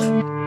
now.